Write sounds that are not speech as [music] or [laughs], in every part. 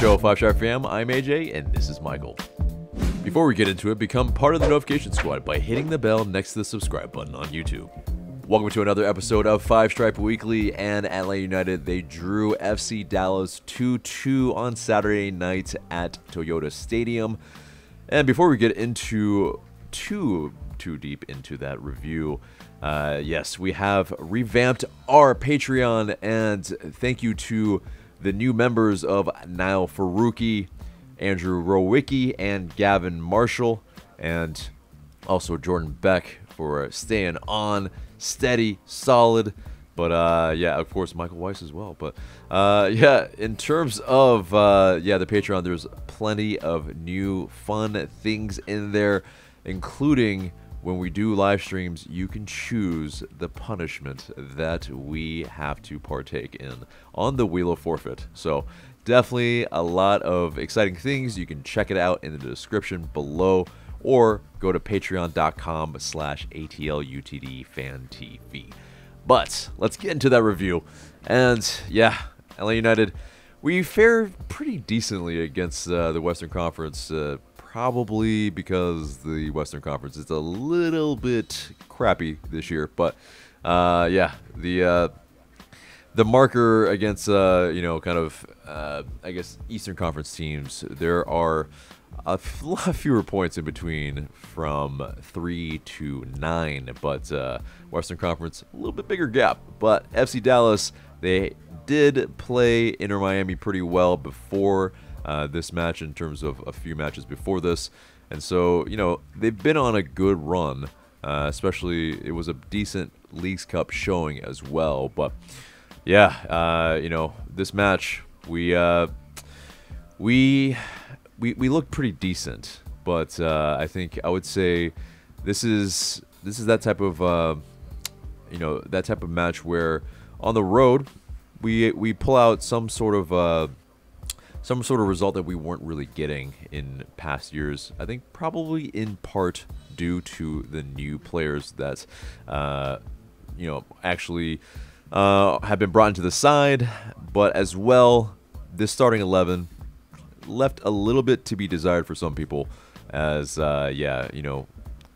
show, 5 Star Fam. I'm AJ, and this is Michael. Before we get into it, become part of the notification squad by hitting the bell next to the subscribe button on YouTube. Welcome to another episode of Five Stripe Weekly and Atlanta United. They drew FC Dallas 2 2 on Saturday night at Toyota Stadium. And before we get into too too deep into that review, uh, yes, we have revamped our Patreon, and thank you to the new members of Niall Faruqi, Andrew Rowicki, and Gavin Marshall, and also Jordan Beck for staying on steady, solid. But uh, yeah, of course, Michael Weiss as well. But uh, [laughs] yeah, in terms of uh, yeah, the Patreon, there's plenty of new fun things in there, including when we do live streams, you can choose the punishment that we have to partake in on the Wheel of Forfeit. So definitely a lot of exciting things. You can check it out in the description below or go to patreon.com slash atlutdfantv. But let's get into that review. And yeah, LA United, we fared pretty decently against uh, the Western Conference, uh, probably because the Western Conference is a little bit crappy this year. But uh, yeah, the uh, the marker against uh, you know kind of uh, I guess Eastern Conference teams, there are a [laughs] lot fewer points in between from three to nine, but uh, Western Conference a little bit bigger gap. But FC Dallas they did play Inter Miami pretty well before uh, this match in terms of a few matches before this, and so you know they've been on a good run. Uh, especially it was a decent Leagues Cup showing as well, but yeah, uh, you know this match we uh, we we we looked pretty decent, but uh, I think I would say this is this is that type of uh, you know that type of match where on the road we we pull out some sort of uh, some sort of result that we weren't really getting in past years. I think probably in part due to the new players that uh, you know actually uh, have been brought into the side, but as well this starting 11 left a little bit to be desired for some people as uh, yeah you know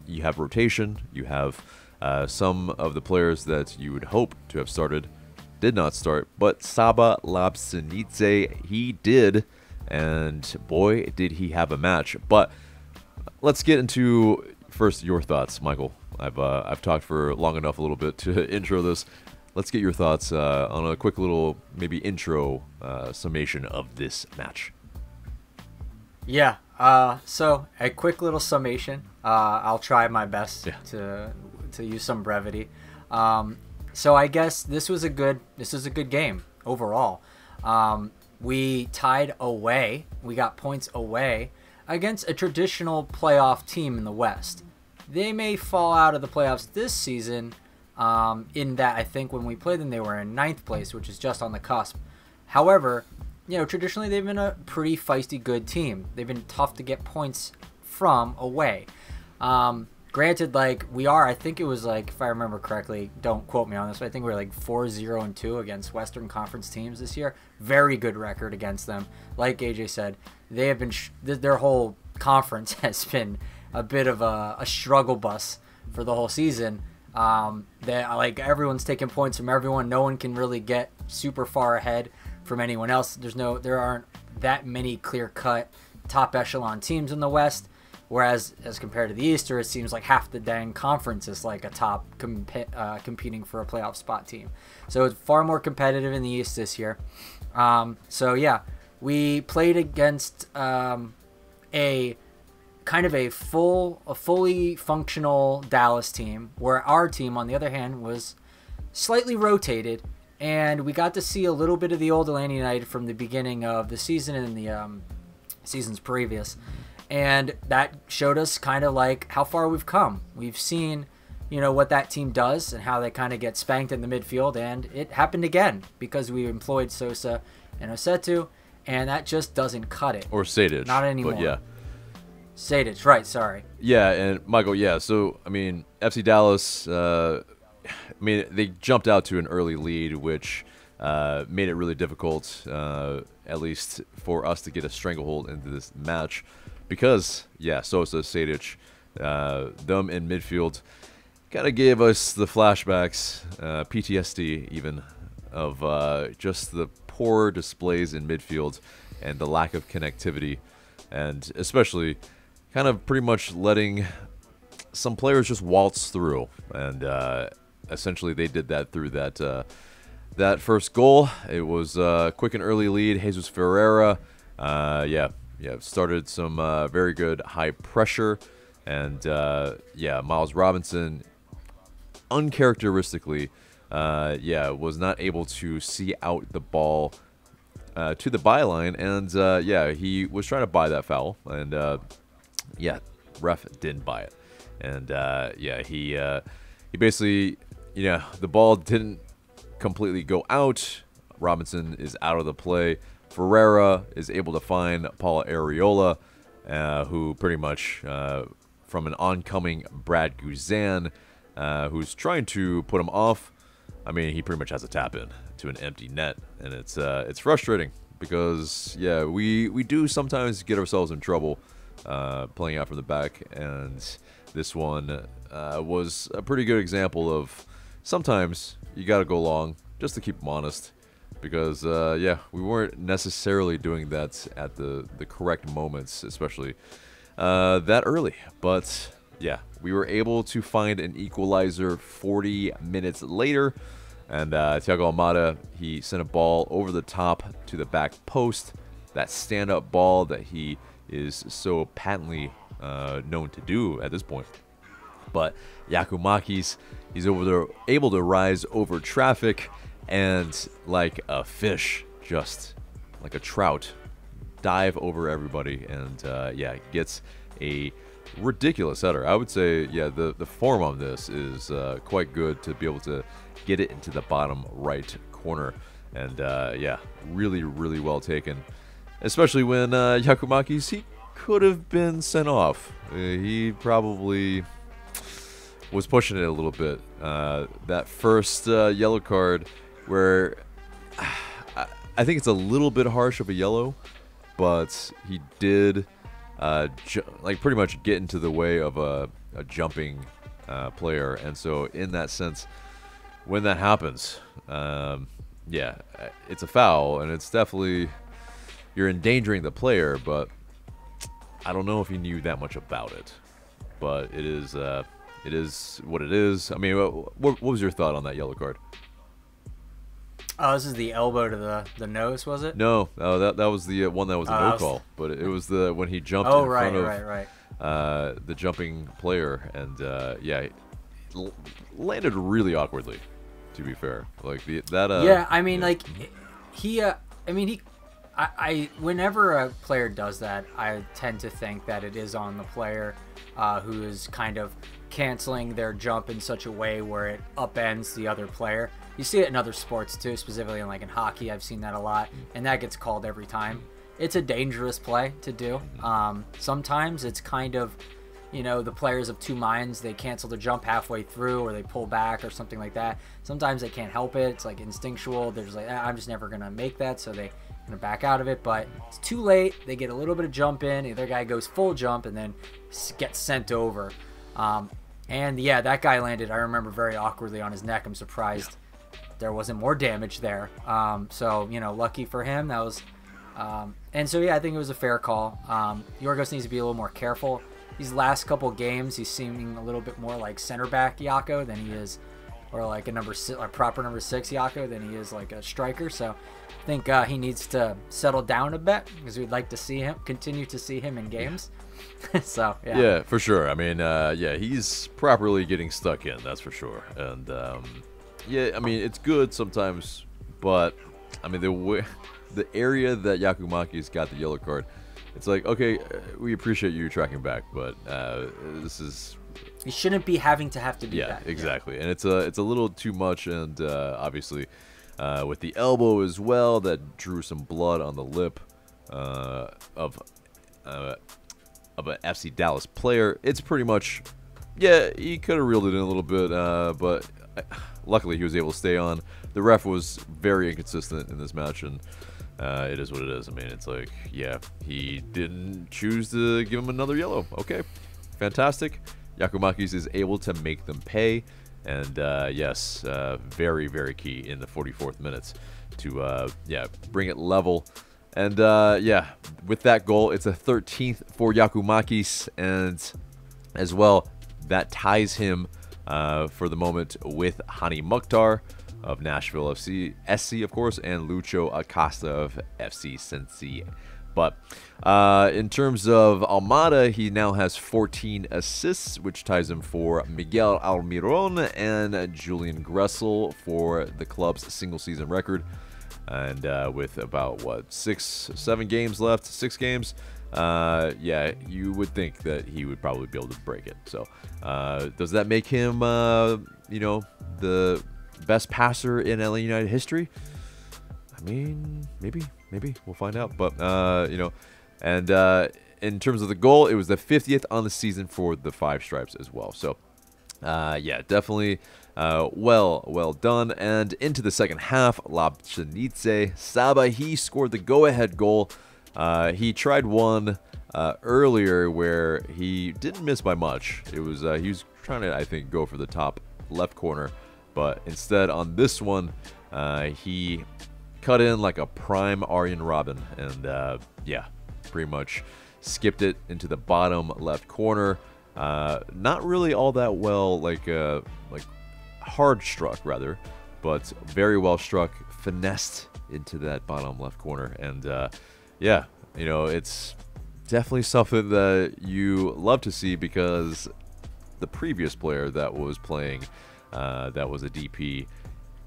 you have rotation you have uh, some of the players that you would hope to have started did not start but Saba Lobjanidze he did and boy did he have a match but let's get into first your thoughts Michael I've uh, I've talked for long enough a little bit to [laughs] intro this let's get your thoughts uh, on a quick little maybe intro uh, summation of this match yeah. Uh, so a quick little summation. Uh, I'll try my best Yeah. to to use some brevity. Um, so I guess this was a good this is a good game overall. Um, we tied away. We got points away against a traditional playoff team in the West. They may fall out of the playoffs this season. Um, in that I think when we played them, they were in ninth place, which is just on the cusp. However, you know, traditionally they've been a pretty feisty, good team. They've been tough to get points from away. Um, granted, like we are, I think it was like, if I remember correctly, don't quote me on this, but I think we are like 4 0 and 2 against Western Conference teams this year. Very good record against them. Like AJ said, they have been, sh- their whole conference [laughs] has been a bit of a, a struggle bus for the whole season. Um, they like everyone's taking points from everyone. No one can really get super far ahead from anyone else. There's no, there aren't that many clear cut top echelon teams in the West. Whereas, as compared to the Easter, it seems like half the dang conference is like a top comp- uh, competing for a playoff spot team. So it's far more competitive in the East this year. Um, so yeah, we played against um, a kind of a full, a fully functional Dallas team, where our team, on the other hand, was slightly rotated, and we got to see a little bit of the old Atlanta United from the beginning of the season and the um, seasons previous, and that showed us kind of like how far we've come. We've seen, you know, what that team does and how they kind of get spanked in the midfield, and it happened again because we employed Sosa and Osetu, and that just doesn't cut it. or Sejdic. Not anymore. But yeah. Sejdic, right? Sorry. Yeah, and Michael, yeah. So I mean, FC Dallas. Uh, I mean, they jumped out to an early lead, which uh, made it really difficult, uh, at least for us to get a stranglehold into this match, because yeah, Sosa, Sejdic, uh, them in midfield, kind of gave us the flashbacks, uh, PTSD even, of uh, just the poor displays in midfield and the lack of connectivity, and especially kind of pretty much letting some players just waltz through, and uh, essentially they did that through that uh, that first goal. It was a quick and early lead. Jesus Ferreira, uh, yeah, yeah, started some uh, very good high pressure, and uh, yeah, Miles Robinson, uncharacteristically, uh, yeah, was not able to see out the ball. Uh, to the byline, and uh, yeah, he was trying to buy that foul, and yeah, ref didn't buy it, and yeah, he he basically, you know, the ball didn't completely go out. Robinson is out of the play. Ferreira is able to find Paul Arriola, uh, who pretty much, uh, from an oncoming Brad Guzan, uh, who's trying to put him off. I mean, he pretty much has a tap in to an empty net, and it's uh, it's frustrating because yeah, we we do sometimes get ourselves in trouble uh, playing out from the back, and this one uh, was a pretty good example of sometimes you got to go long just to keep them honest. Because, uh, yeah, we weren't necessarily doing that at the, the correct moments, especially uh, that early. But, yeah, we were able to find an equalizer 40 minutes later. And uh, Thiago Almada, he sent a ball over the top to the back post. That stand-up ball that he is so patently uh, known to do at this point. But Giakoumakis He's over there, able to rise over traffic and like a fish, just like a trout, dive over everybody and uh, yeah, gets a ridiculous header. I would say, yeah, the, the form on this is uh, quite good to be able to get it into the bottom right corner. And uh, yeah, really, really well taken. Especially when uh, Giakoumakis, he could have been sent off. Uh, he probably was pushing it a little bit. Uh, that first uh, yellow card, where [sighs] I, think it's a little bit harsh of a yellow, but he did uh, like pretty much get into the way of a, a jumping uh, player, and so in that sense, when that happens, um, yeah, it's a foul, and it's definitely you're endangering the player, but I don't know if he knew that much about it. But it is uh, it is what it is. I mean, what, what was your thought on that yellow card? Oh, this is the elbow to the, the nose, was it? No, uh, that that was the uh, one that was a oh, no call, but it, was the when he jumped oh, in right, front of right, right. Uh, the jumping player, and uh, yeah, landed really awkwardly. To be fair, like the that. Uh, yeah, I mean, yeah. like he. Uh, I mean, he. I, I whenever a player does that, I tend to think that it is on the player uh, who is kind of canceling their jump in such a way where it upends the other player. You see it in other sports too, specifically in like in hockey. I've seen that a lot, and that gets called every time. It's a dangerous play to do. Um, sometimes it's kind of, you know, the players of two minds. They cancel the jump halfway through, or they pull back, or something like that. Sometimes they can't help it. It's like instinctual. They're just like, ah, I'm just never gonna make that, so they gonna back out of it. But it's too late. They get a little bit of jump in. The other guy goes full jump and then gets sent over. Um, and yeah, that guy landed, I remember, very awkwardly on his neck. I'm surprised there wasn't more damage there. Um, so, you know, lucky for him. That was. Um, and so, yeah, I think it was a fair call. Um, Yorgos needs to be a little more careful. These last couple games, he's seeming a little bit more like center back Yako than he is, or like a number six, a proper number six Yako than he is like a striker. So, I think uh, he needs to settle down a bit because we'd like to see him continue to see him in games. Yeah. [laughs] so yeah. Yeah, for sure. I mean, uh, yeah, he's properly getting stuck in. That's for sure. And um, yeah, I mean, it's good sometimes, but I mean the way, the area that Giakoumakis got the yellow card, it's like okay, uh, we appreciate you tracking back, but uh, this is. You shouldn't be having to have to do yeah, that. Exactly, yeah, exactly, and it's a it's a little too much, and uh, obviously. Uh, with the elbow as well, that drew some blood on the lip uh, of uh, of an FC Dallas player. It's pretty much, yeah, he could have reeled it in a little bit, uh, but uh, luckily he was able to stay on. the ref was very inconsistent in this match, and uh, it is what it is. I mean, it's like, yeah, he didn't choose to give him another yellow. Okay, fantastic. Giakoumakis is able to make them pay, and uh, yes, uh, very, very key in the 44th minutes to, uh, yeah, bring it level. And uh, yeah, with that goal, it's a 13th for Giakoumakis. and as well, that ties him uh, for the moment with Hany Mukhtar of Nashville FC, SC, of course, and Lucho Acosta of FC Cincy. But uh, in terms of Almada, he now has 14 assists, which ties him for Miguel Almiron and Julian Gressel for the club's single season record. And uh, with about, what, six, seven games left, six games, uh, yeah, you would think that he would probably be able to break it. So, uh, does that make him, uh, you know, the best passer in LA United history? I mean, maybe, maybe we'll find out. But uh, you know, and uh, in terms of the goal, it was the 50th on the season for the Five Stripes as well. So, uh, yeah, definitely. Uh, well, well done. And into the second half, Lobjanidze Saba, he scored the go-ahead goal. Uh, he tried one uh, earlier where he didn't miss by much. It was uh, he was trying to, I think, go for the top left corner, but instead on this one, uh, he cut in like a prime Arjen Robben. and uh, yeah, pretty much skipped it into the bottom left corner. Uh, not really all that well, like like hard struck rather, but very well struck, finessed into that bottom left corner, and yeah, you know, it's definitely something that you love to see because the previous player that was playing, uh, that was a DP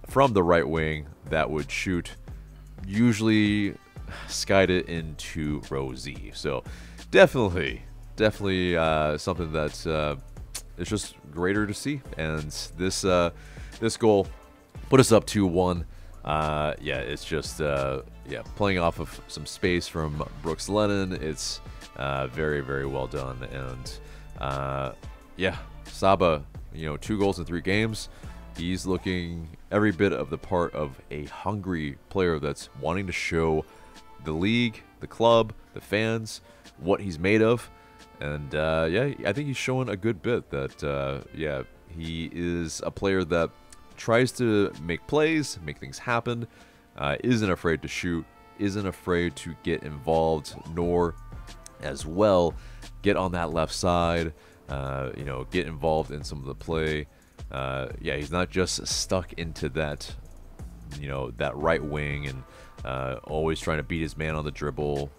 from the right wing that would shoot, usually skied it into row Z. So definitely, definitely uh, something that uh, is just greater to see. And this uh, this goal put us up 2-1. Uh, yeah, it's just uh, yeah playing off of some space from Brooks Lennon. It's uh, very very well done, and uh, yeah, Saba, you know, two goals in three games. He's looking every bit of the part of a hungry player that's wanting to show the league, the club, the fans what he's made of. And uh, yeah, I think he's showing a good bit that, uh, yeah, he is a player that tries to make plays, make things happen, uh, isn't afraid to shoot, isn't afraid to get involved, nor as well get on that left side, uh, you know, get involved in some of the play. Uh, yeah, he's not just stuck into that, you know, that right wing and uh, always trying to beat his man on the dribble.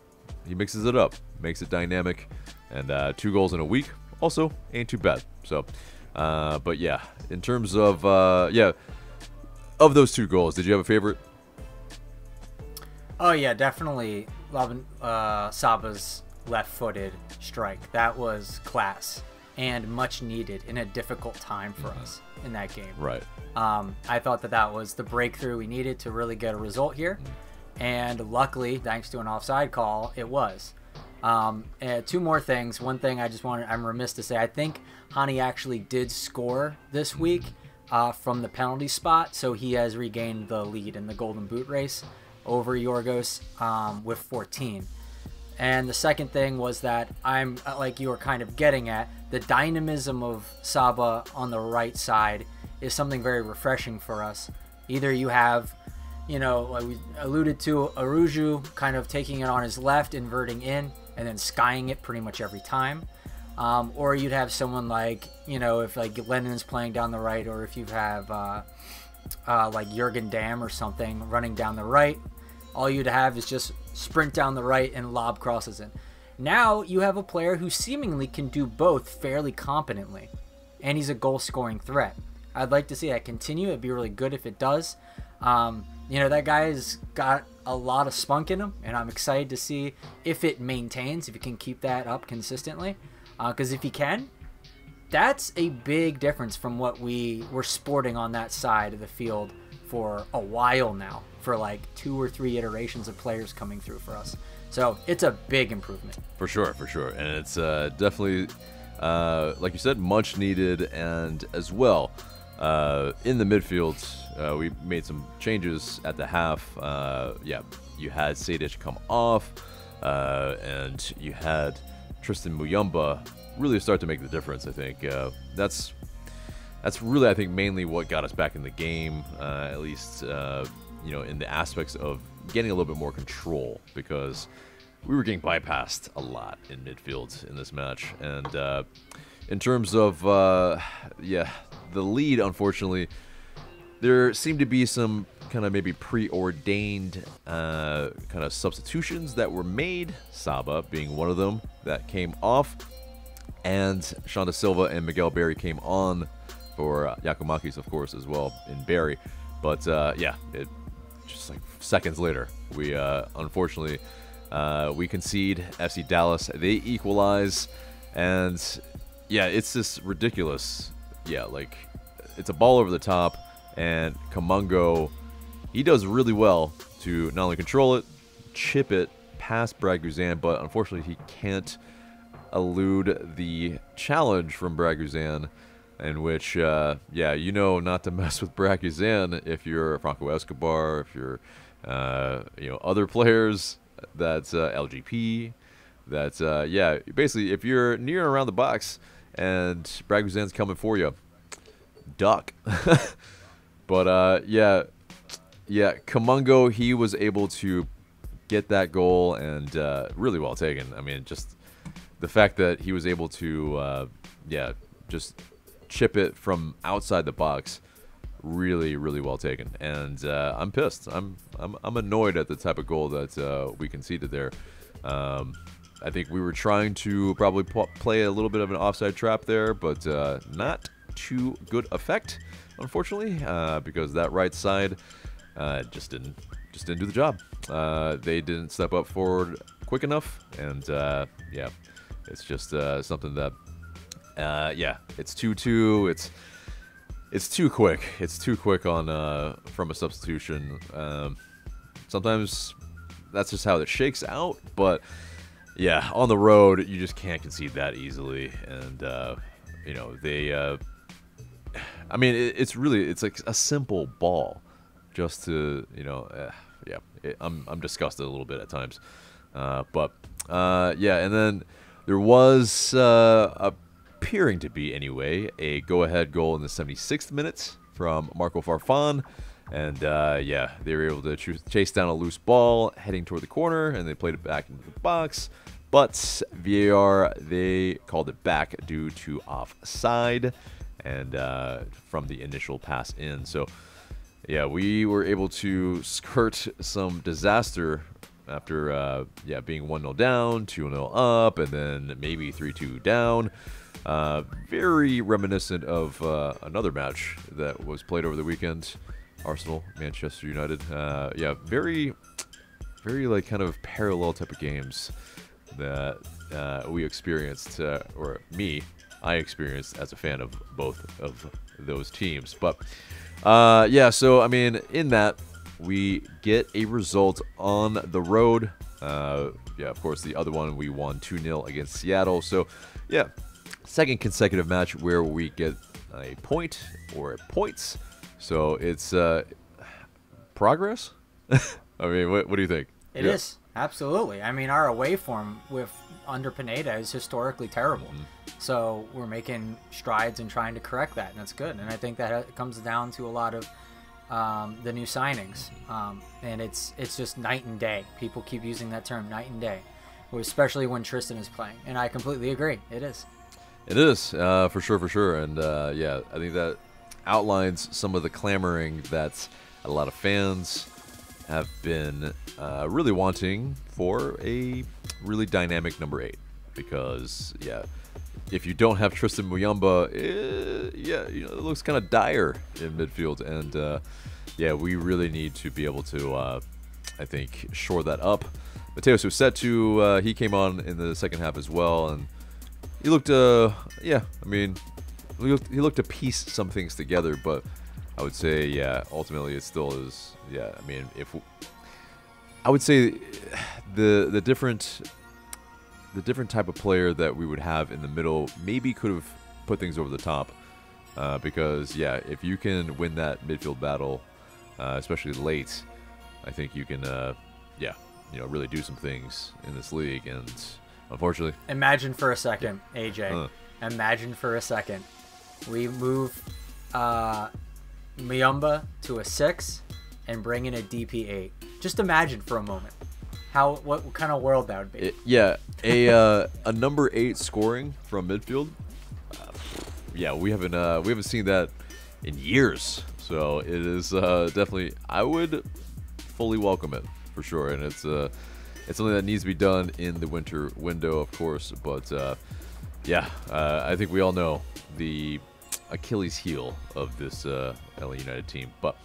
He mixes it up, makes it dynamic, and uh, two goals in a week also ain't too bad. So, uh, but yeah, in terms of uh, yeah, of those two goals, did you have a favorite? Oh yeah, definitely. Robben, uh, Saba's left-footed strike. That was class and much needed in a difficult time for mm-hmm. us in that game. Right. Um, I thought that that was the breakthrough we needed to really get a result here, mm-hmm. and luckily, thanks to an offside call, it was. Um, two more things. One thing I just wanted, I'm remiss to say, I think Hani actually did score this week uh, from the penalty spot, so he has regained the lead in the Golden Boot race over Yorgos um, with 14. And the second thing was that I'm uh, like you were kind of getting at the dynamism of Saba on the right side is something very refreshing for us. Either you have you know, like we alluded to, Araujo kind of taking it on his left, inverting in, and then skying it pretty much every time. Um, or you'd have someone like, you know, if like Lennon's playing down the right, or if you have uh, uh, like Jurgen Damm or something running down the right, all you'd have is just sprint down the right and lob crosses in. Now you have a player who seemingly can do both fairly competently, and he's a goal scoring threat. I'd like to see that continue. It'd be really good if it does. Um, you know, that guy's got a lot of spunk in him, and I'm excited to see if it maintains, if he can keep that up consistently. Because uh, if he can, that's a big difference from what we were sporting on that side of the field for a while now, for like two or three iterations of players coming through for us. So it's a big improvement. For sure, for sure. And it's uh, definitely, uh, like you said, much needed. And as well, Uh, in the midfield, uh, we made some changes at the half. Uh, yeah, you had Sejdic come off, uh, and you had Tristan Muyumba really start to make the difference. I think that's that's really I think mainly what got us back in the game, at least you know in the aspects of getting a little bit more control because we were getting bypassed a lot in midfield in this match. And uh, in terms of, uh, yeah, the lead, unfortunately, there seemed to be some kind of maybe preordained uh, kind of substitutions that were made. Saba being one of them that came off, and Xande Silva and Miguel Berry came on for uh, Giakoumakis, of course, as well in Berry. But uh, yeah, it just like seconds later, we uh, unfortunately uh, we concede. FC Dallas they equalize, and yeah, it's just ridiculous. Yeah, like it's a ball over the top, and Kamungo he does really well to not only control it, chip it past Brad Guzan, but unfortunately he can't elude the challenge from Brad Guzan in which, uh, yeah, you know not to [laughs] mess with Brad Guzan if you're Franco Escobar, if you're, uh, you know, other players that's uh, LGP, that's, uh, yeah, basically if you're near around the box and Brad Guzan's coming for you, duck. [laughs] but, uh, yeah, yeah, Kamungo, he was able to get that goal and uh, really well taken. I mean, just the fact that he was able to, yeah, just chip it from outside the box. Really, really well taken, and uh, I'm pissed. I'm, I'm I'm annoyed at the type of goal that uh, we conceded there. Um, I think we were trying to probably play a little bit of an offside trap there, but uh, not to good effect, unfortunately, uh, because that right side uh, just didn't just didn't do the job. Uh, they didn't step up forward quick enough, and yeah, it's just something that uh, yeah, it's two two. It's it's too quick. It's too quick on uh, from a substitution. Um, sometimes that's just how it shakes out. But yeah, on the road you just can't concede that easily. And uh, you know they. Uh, I mean, it, it's really it's like a simple ball, just to you know. Uh, yeah, it, I'm I'm disgusted a little bit at times. Uh, but uh, yeah, and then there was uh, a appearing to be anyway, a go-ahead goal in the 76th minute from Marco Farfan. And uh, yeah, they were able to ch chase down a loose ball heading toward the corner, and they played it back into the box. But VAR, they called it back due to offside and uh, from the initial pass in. So yeah, we were able to skirt some disaster after uh, yeah being 1-0 down, 2-0 up, and then maybe 3-2 down. Uh, very reminiscent of uh, another match that was played over the weekend. Arsenal, Manchester United. Uh, yeah, very, very like kind of parallel type of games that uh, we experienced, uh, or me, I experienced as a fan of both of those teams. But uh, yeah, so I mean, in that we get a result on the road. Uh yeah, of course, the other one we won 2 0 against Seattle. So, yeah, second consecutive match where we get a point or points. So it's uh, progress. [laughs] I mean, what, what, do you think? It yeah. is absolutely. I mean, our away form with under Pineda is historically terrible. Mm-hmm. So we're making strides and trying to correct that, and that's good. And I think that comes down to a lot of um, the new signings, um, and it's it's just night and day. People keep using that term, night and day, especially when Tristan is playing, and I completely agree. It is. It is uh, for sure, for sure, and uh, yeah, I think that outlines some of the clamoring that a lot of fans have been uh, really wanting for a really dynamic number eight. Because yeah, if you don't have [laughs] Tristan Muyumba, eh, yeah, you know, it looks kind of dire in midfield, and uh, yeah, we really need to be able to, uh, I think, shore that up. Matheus Rossetto, uh, he came on in the second half as well, and he looked, uh, yeah, I mean, he looked, he looked to piece some things together, but I would say, yeah, ultimately it still is, yeah, I mean, if, I would say the, the different, the different type of player that we would have in the middle maybe could have put things over the top. uh, because yeah, if you can win that midfield battle, uh, especially late, I think you can uh, yeah you know really do some things in this league. And unfortunately, Imagine for a second, AJ. Huh. Imagine for a second, we move uh, Muyumba to a six and bring in a DP eight. Just imagine for a moment how what, what kind of world that would be. it, yeah, a [laughs] uh, a number eight scoring from midfield. Uh, yeah, we haven't uh, we haven't seen that in years. So it is uh, definitely I would fully welcome it for sure, and it's uh, it's something that needs to be done in the winter window, of course. But uh, yeah, uh, I think we all know the Achilles heel of this uh, LA United team. But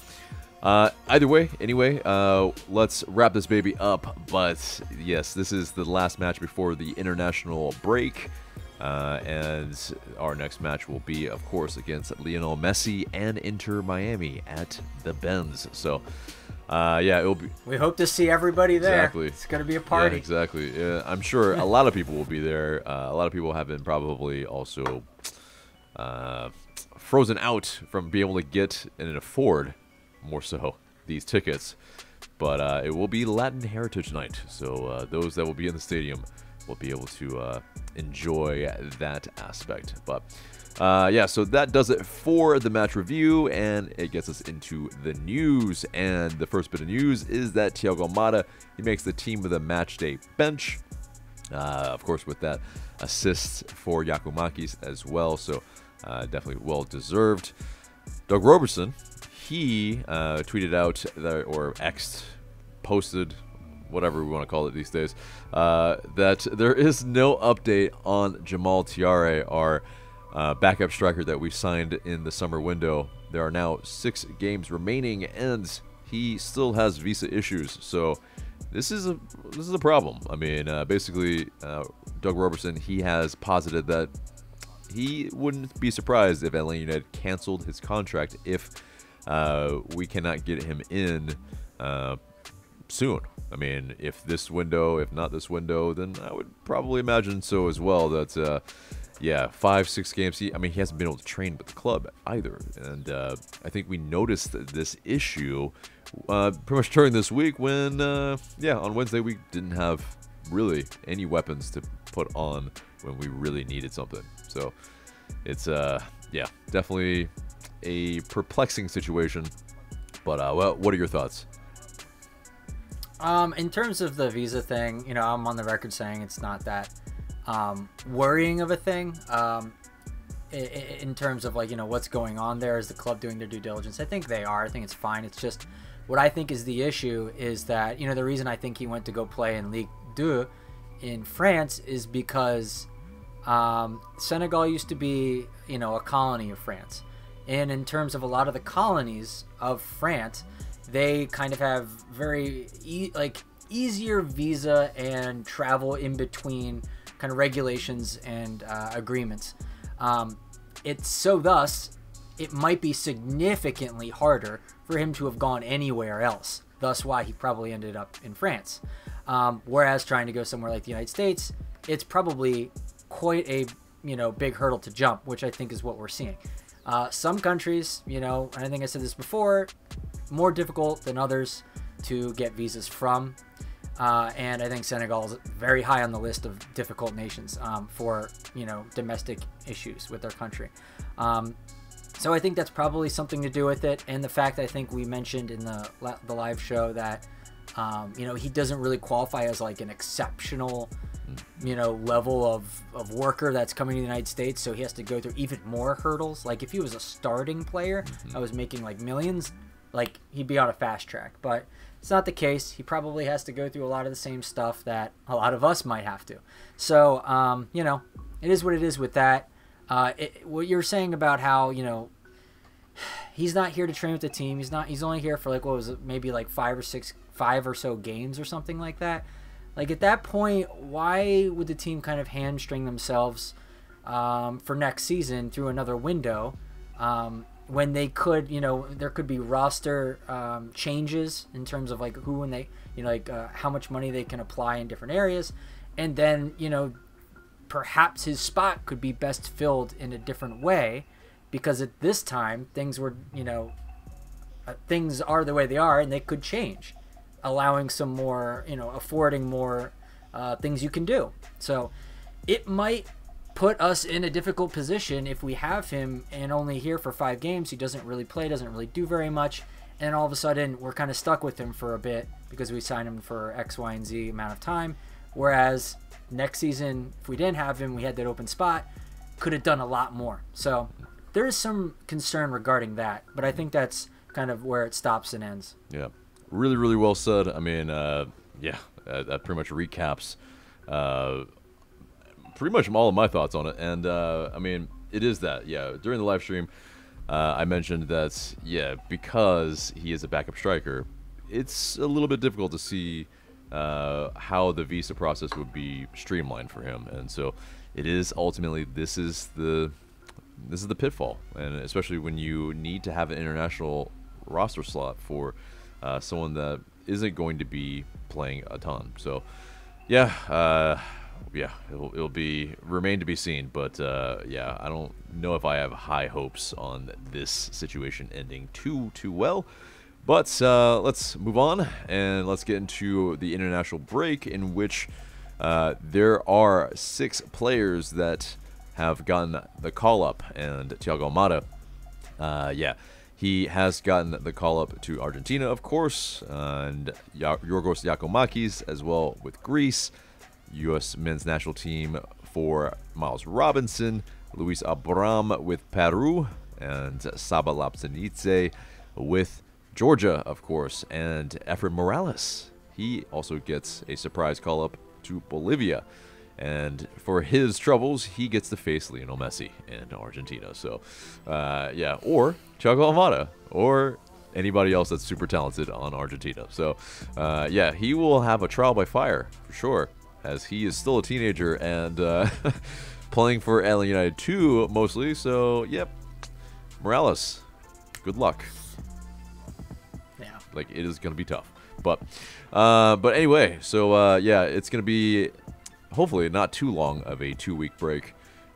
uh, either way, anyway, uh, let's wrap this baby up. But yes, this is the last match before the international break. Uh, and our next match will be, of course, against Lionel Messi and Inter Miami at the Benz. So, uh, yeah, it'll be we hope to see everybody there. Exactly. It's gonna be a yeah, party. exactly. Yeah, I'm sure a [laughs] lot of people will be there. Uh, a lot of people have been probably also uh, frozen out from being able to get and afford more so these tickets. But uh, it will be Latin Heritage Night, so uh, those that will be in the stadium will be able to uh, enjoy that aspect. But uh, yeah, so that does it for the match review, and it gets us into the news. And the first bit of news is that Thiago Almada he makes the team of the match day bench. Uh, of course, with that assist for Giakoumakis as well, so uh, definitely well deserved. Doug Roberson, he uh, tweeted out or Xed, posted, whatever we want to call it these days, uh, that there is no update on Jamal Thiare, our uh, backup striker that we signed in the summer window. There are now six games remaining, and he still has visa issues. So this is a this is a problem. I mean, uh, basically, uh, Doug Roberson he has posited that he wouldn't be surprised if Atlanta United canceled his contract if uh, we cannot get him in uh, soon. I mean, if this window, if not this window, then I would probably imagine so as well. That uh, yeah, five, six games. He, I mean, he hasn't been able to train with the club either, and uh, I think we noticed this issue uh, pretty much during this week when, uh, yeah, on Wednesday we didn't have really any weapons to put on when we really needed something. So it's uh, yeah, definitely a perplexing situation. But uh, well, what are your thoughts? Um, in terms of the visa thing, you know, I'm on the record saying it's not that um, worrying of a thing. Um, i- i- in terms of like you know what's going on there, is the club doing their due diligence? I think they are. I think it's fine. It's just what I think is the issue is that you know the reason I think he went to go play in Ligue 2 in France is because um, Senegal used to be you know a colony of France, and in terms of a lot of the colonies of France, they kind of have very e- like easier visa and travel in between kind of regulations and uh, agreements. Um, it's so thus it might be significantly harder for him to have gone anywhere else. Thus, why he probably ended up in France. Um, whereas trying to go somewhere like the United States, it's probably quite a you know big hurdle to jump, which I think is what we're seeing. Uh, some countries, you know, and I think I said this before, more difficult than others to get visas from. Uh, and I think Senegal is very high on the list of difficult nations um, for you know domestic issues with their country. Um, so I think that's probably something to do with it, and the fact I think we mentioned in the the live show that um, you know he doesn't really qualify as like an exceptional you know level of, of worker that's coming to the United States, so he has to go through even more hurdles. Like if he was a starting player, I was making like millions, like he'd be on a fast track, but it's not the case. He probably has to go through a lot of the same stuff that a lot of us might have to. So, um, you know, it is what it is with that. Uh, it, what you're saying about how you know he's not here to train with the team. He's not. He's only here for like what was it, maybe like five or six, five or so games or something like that. Like at that point, why would the team kind of hamstring themselves um, for next season through another window? Um, when they could, you know, there could be roster um, changes in terms of like who and they, you know, like uh, how much money they can apply in different areas, and then you know, perhaps his spot could be best filled in a different way, because at this time things were, you know, uh, things are the way they are and they could change, allowing some more, you know, affording more uh, things you can do. So it might put us in a difficult position if we have him and only here for five games. He doesn't really play, doesn't really do very much. And all of a sudden, we're kind of stuck with him for a bit because we signed him for X, Y, and Z amount of time. Whereas next season, if we didn't have him, we had that open spot, could have done a lot more. So there is some concern regarding that, but I think that's kind of where it stops and ends. Yeah, really, really well said. I mean, uh, yeah, that, that, pretty much recaps uh, pretty much all of my thoughts on it. And uh, I mean, it is that. Yeah, during the live stream, uh, I mentioned that yeah, because he is a backup striker, it's a little bit difficult to see uh, how the visa process would be streamlined for him. And so, it is ultimately this is the this is the pitfall, and especially when you need to have an international roster slot for uh, someone that isn't going to be playing a ton. So, yeah, uh, yeah, it'll, it'll be remain to be seen. But uh, yeah, I don't know if I have high hopes on this situation ending too too well. But uh, let's move on and let's get into the international break, in which uh, there are six players that have gotten the call up, and Thiago Almada, uh, yeah, he has gotten the call up to Argentina, of course, and Yorgos Giakoumakis as well with Greece. U.S. men's national team for Miles Robinson, Luis Abram with Peru, and Saba Lobjanidze with Georgia, of course, and Efren Morales. He also gets a surprise call up to Bolivia. And for his troubles, he gets to face Lionel Messi in Argentina. So, uh, yeah, or Thiago Almada, or anybody else that's super talented on Argentina. So, uh, yeah, he will have a trial by fire for sure as he is still a teenager and uh, [laughs] playing for Atlanta United 2 mostly. So, yep, Morales, good luck. Yeah. Like, it is going to be tough. But, uh, but anyway, so uh, yeah, it's going to be hopefully not too long of a two week break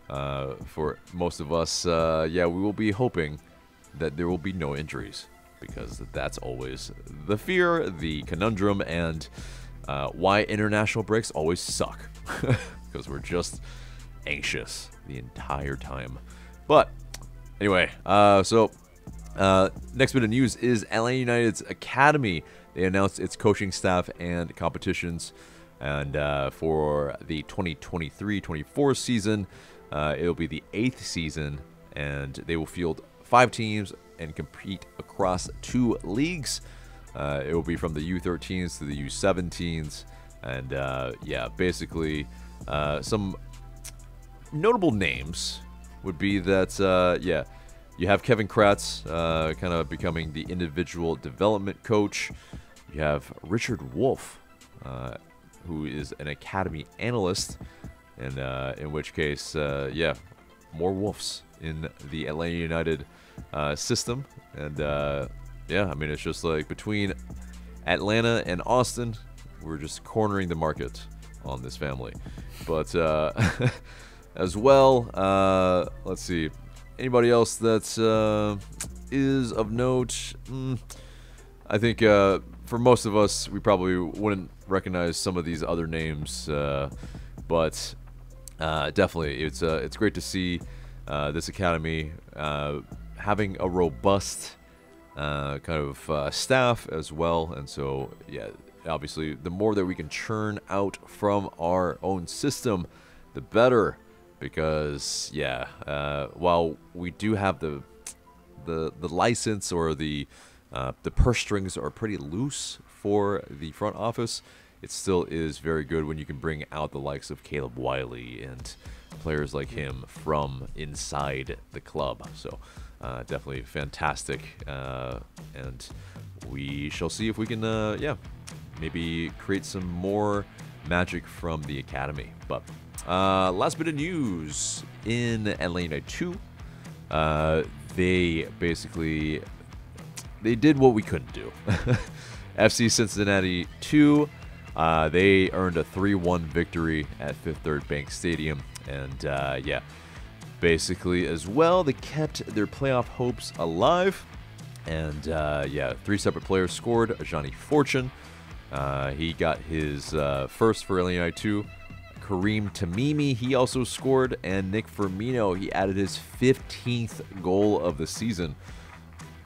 uh, for most of us. Uh, yeah, we will be hoping that there will be no injuries because that's always the fear, the conundrum, and uh, why international breaks always suck. [laughs] because we're just anxious the entire time. But anyway, uh, so uh, next bit of news is LA United's Academy. They announced its coaching staff and competitions. And uh, for the 2023 24 season, uh, it'll be the eighth season, and they will field five teams and compete across two leagues. Uh, it will be from the U13s to the U17s, and uh, yeah, basically uh, some notable names would be that uh, yeah, you have Kevin Kratz uh, kind of becoming the individual development coach. You have Richard Wolf, uh, who is an academy analyst, and in which case, yeah, more Wolves in the Atlanta United system, and yeah, I mean, it's just like between Atlanta and Austin, we're just cornering the market on this family. But uh, [laughs] as well, uh, let's see, anybody else that uh, is of note? Mm, I think uh, for most of us, we probably wouldn't recognize some of these other names, uh, but uh, definitely, it's it's great to see this academy having a robust uh, kind of uh, staff as well. And so, yeah, obviously, the more that we can churn out from our own system, the better. Because, yeah, uh, while we do have the the the license or the uh, the purse strings are pretty loose for the front office, it still is very good when you can bring out the likes of Caleb Wiley and players like him from inside the club. So uh, definitely fantastic, uh, and we shall see if we can, uh, yeah, maybe create some more magic from the academy. But uh, last bit of news in Atlanta 2, uh, they basically they did what we couldn't do. [laughs] FC Cincinnati 2, uh, they earned a 3 1 victory at Fifth Third Bank Stadium. And yeah, basically as well. They kept their playoff hopes alive. And uh, yeah, three separate players scored. Johnny Fortune, uh, he got his uh, first for Illinois 2. Karim Tmimi, he also scored. And Nick Firmino, he added his 15th goal of the season.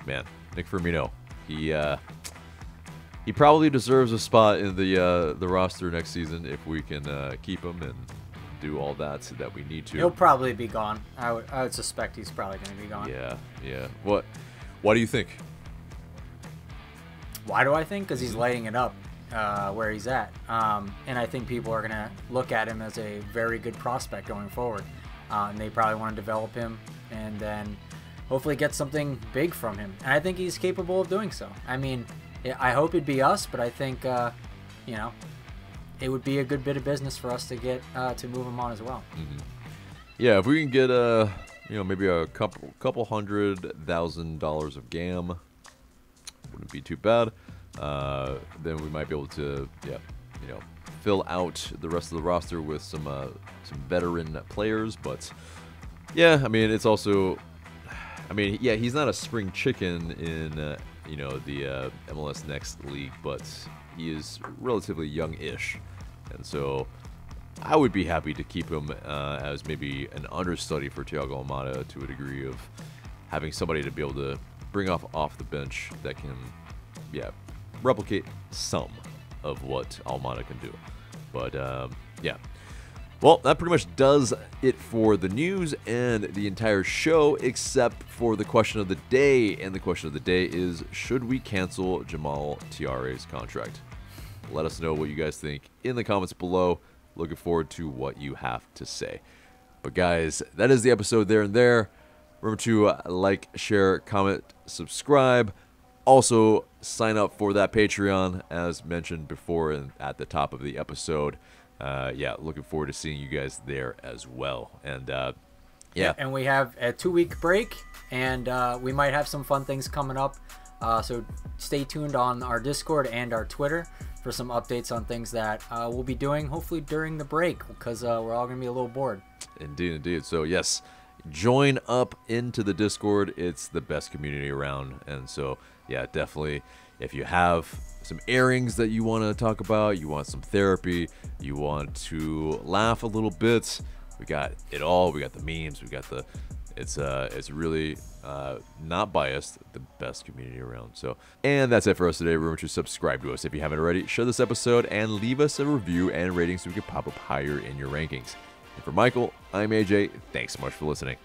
Man, Nick Firmino, he uh, he probably deserves a spot in the uh, the roster next season if we can uh, keep him and do all that so that we need to. He'll probably be gone. I would, I would suspect he's probably going to be gone. Yeah, yeah. What? What do you think? Why do I think? Because he's lighting it up uh, where he's at, um, and I think people are going to look at him as a very good prospect going forward, uh, and they probably want to develop him and then hopefully get something big from him. And I think he's capable of doing so. I mean, I hope it'd be us, but I think uh, you know it would be a good bit of business for us to get uh, to move him on as well. Mm-hmm. Yeah, if we can get a you know maybe a couple couple hundred thousand dollars of GAM, wouldn't be too bad. Uh, then we might be able to yeah you know fill out the rest of the roster with some uh, some veteran players, but yeah, I mean it's also I mean, yeah, he's not a spring chicken in uh, you know the uh, MLS Next league, but he is relatively young-ish, and so I would be happy to keep him uh, as maybe an understudy for Thiago Almada to a degree of having somebody to be able to bring off off the bench that can, yeah, replicate some of what Almada can do. But um, yeah, well, that pretty much does it for the news and the entire show, except for the question of the day. And the question of the day is Should we cancel Jamal Thiare's contract? Let us know what you guys think in the comments below. Looking forward to what you have to say. But, guys, that is the episode there and there. Remember to uh, like, share, comment, subscribe. Also, sign up for that Patreon, as mentioned before and at the top of the episode uh, yeah, looking forward to seeing you guys there as well. And uh, yeah. And we have a two week break, and uh, we might have some fun things coming up. Uh, so stay tuned on our Discord and our Twitter for some updates on things that uh, we'll be doing hopefully during the break because uh, we're all going to be a little bored. Indeed, indeed. So, yes, join up into the Discord. It's the best community around. And so, yeah, definitely if you have some airings that you want to talk about, you want some therapy, you want to laugh a little bit, we got it all. We got the memes, we got the it's uh it's really uh not biased, the best community around. So and that's it for us today. Remember to subscribe to us if you haven't already, share this episode and leave us a review and rating so we can pop up higher in your rankings. And for Michael, I'm AJ. Thanks so much for listening.